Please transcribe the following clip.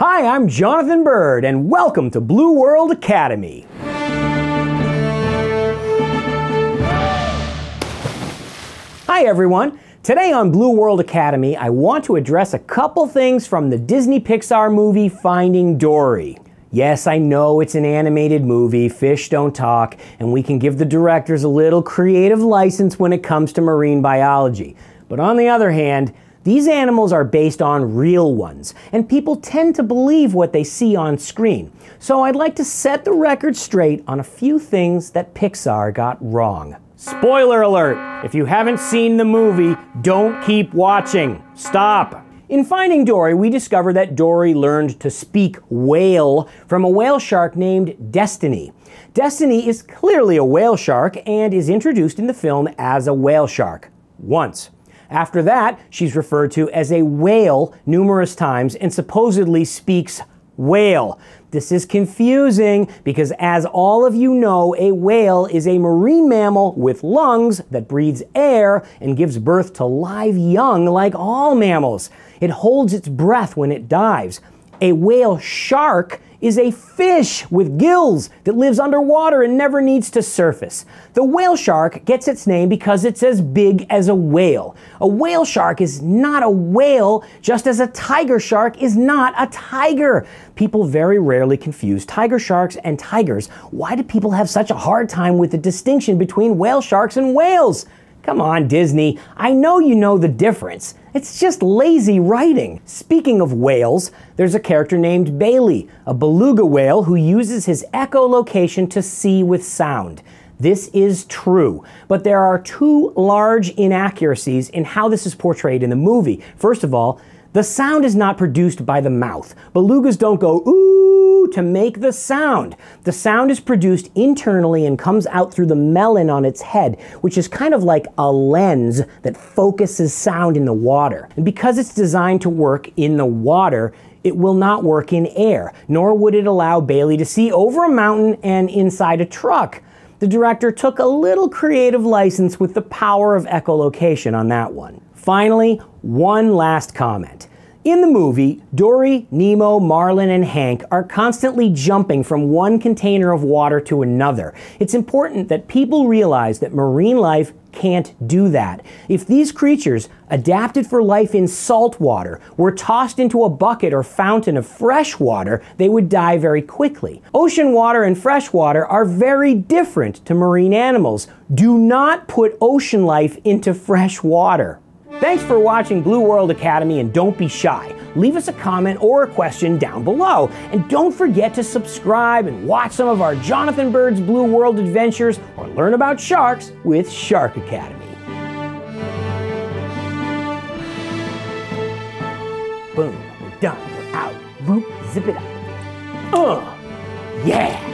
Hi, I'm Jonathan Bird, and welcome to Blue World Academy. Hi, everyone. Today on Blue World Academy, I want to address a couple things from the Disney Pixar movie Finding Dory. Yes, I know it's an animated movie, fish don't talk, and we can give the directors a little creative license when it comes to marine biology. But on the other hand, these animals are based on real ones, and people tend to believe what they see on screen. So I'd like to set the record straight on a few things that Pixar got wrong. Spoiler alert! If you haven't seen the movie, don't keep watching. Stop! In Finding Dory, we discover that Dory learned to speak whale from a whale shark named Destiny. Destiny is clearly a whale shark and is introduced in the film as a whale shark. Once. After that, she's referred to as a whale numerous times and supposedly speaks whale. This is confusing because, as all of you know, a whale is a marine mammal with lungs that breathes air and gives birth to live young like all mammals. It holds its breath when it dives. A whale shark is a fish with gills that lives underwater and never needs to surface. The whale shark gets its name because it's as big as a whale. A whale shark is not a whale, just as a tiger shark is not a tiger. People very rarely confuse tiger sharks and tigers. Why do people have such a hard time with the distinction between whale sharks and whales? Come on, Disney. I know you know the difference. It's just lazy writing. Speaking of whales, there's a character named Bailey, a beluga whale who uses his echolocation to see with sound. This is true, but there are two large inaccuracies in how this is portrayed in the movie. First of all, the sound is not produced by the mouth. Belugas don't go ooh to make the sound. The sound is produced internally and comes out through the melon on its head, which is kind of like a lens that focuses sound in the water. And because it's designed to work in the water, it will not work in air, nor would it allow Bailey to see over a mountain and inside a truck. The director took a little creative license with the power of echolocation on that one. Finally, one last comment. In the movie, Dory, Nemo, Marlin, and Hank are constantly jumping from one container of water to another. It's important that people realize that marine life can't do that. If these creatures, adapted for life in salt water, were tossed into a bucket or fountain of fresh water, they would die very quickly. Ocean water and fresh water are very different to marine animals. Do not put ocean life into fresh water. Thanks for watching Blue World Academy and don't be shy. Leave us a comment or a question down below. And don't forget to subscribe and watch some of our Jonathan Bird's Blue World adventures or learn about sharks with Shark Academy. Boom, we're done, we're out. Boop, zip it up. Uh, yeah.